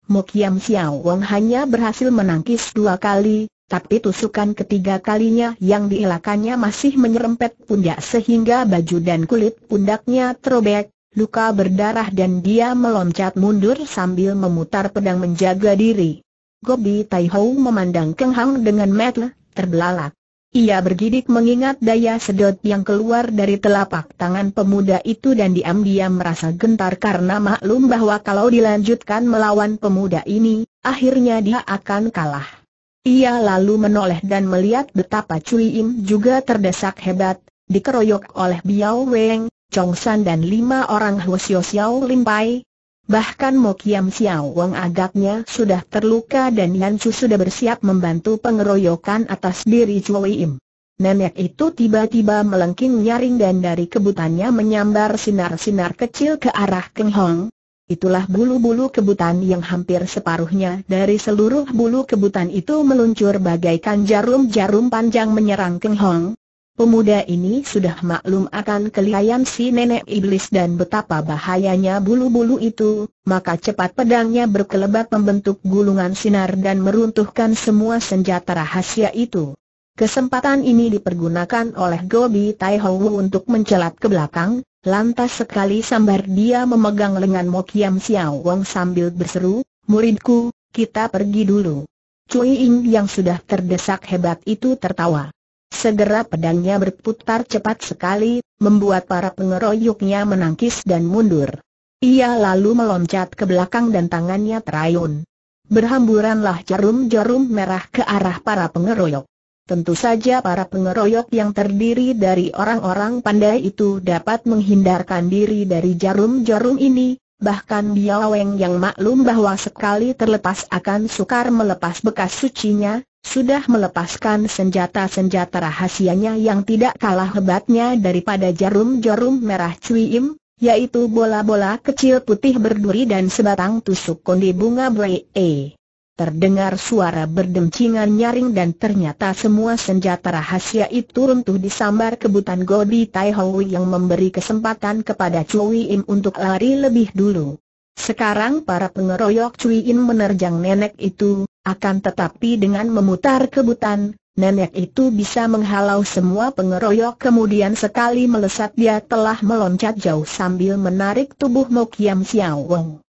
Mok Yam Xiao Wong hanya berhasil menangkis dua kali, tapi tusukan ketiga kalinya yang dielakannya masih menyerempet pundak sehingga baju dan kulit pundaknya terobek, luka berdarah dan dia meloncat mundur sambil memutar pedang menjaga diri. Gobi Tai Ho memandang Keng Hang dengan mata terbelalak. Ia bergidik mengingat daya sedot yang keluar dari telapak tangan pemuda itu dan diam-diam merasa gentar karena maklum bahwa kalau dilanjutkan melawan pemuda ini, akhirnya dia akan kalah. Ia lalu menoleh dan melihat betapa Cui Im juga terdesak hebat, dikeroyok oleh Biao Weng, Chong San dan lima orang Hwasyo Xiao Limpai, Bahkan Mo Kiam Xiao Wang agaknya sudah terluka dan Yan Chu sudah bersiap membantu pengeroyokan atas diri Cui Im. Nenek itu tiba-tiba melengking nyaring dan dari kebutannya menyambar sinar-sinar kecil ke arah Keng Hong. Itulah bulu-bulu kebutan yang hampir separuhnya dari seluruh bulu kebutan itu meluncur bagaikan jarum-jarum panjang menyerang Keng Hong. Pemuda ini sudah maklum akan kelihayan si nenek iblis dan betapa bahayanya bulu-bulu itu, maka cepat pedangnya berkelebat membentuk gulungan sinar dan meruntuhkan semua senjata rahasia itu. Kesempatan ini dipergunakan oleh Gobi Tai Hou untuk mencelat ke belakang, lantas sekali sambar dia memegang lengan Mokiam Xiao Wang sambil berseru, muridku, kita pergi dulu. Cui Ing yang sudah terdesak hebat itu tertawa. Segera pedangnya berputar cepat sekali, membuat para pengeroyoknya menangkis dan mundur. Ia lalu meloncat ke belakang dan tangannya terayun. Berhamburanlah jarum-jarum merah ke arah para pengeroyok. Tentu saja para pengeroyok yang terdiri dari orang-orang pandai itu dapat menghindarkan diri dari jarum-jarum ini, bahkan Biaweng yang maklum bahwa sekali terlepas akan sukar melepas bekas sucinya, sudah melepaskan senjata-senjata rahasianya yang tidak kalah hebatnya daripada jarum-jarum merah cuim, yaitu bola-bola kecil putih berduri dan sebatang tusuk kondi bunga bree. Terdengar suara berdencingan nyaring dan ternyata semua senjata rahasia itu runtuh disambar kebutan Godi Tai Hui yang memberi kesempatan kepada Cui Im untuk lari lebih dulu. Sekarang para pengeroyok Cui Im menerjang nenek itu, akan tetapi dengan memutar kebutan, nenek itu bisa menghalau semua pengeroyok kemudian sekali melesat dia telah meloncat jauh sambil menarik tubuh Mokiam Xiao Wong.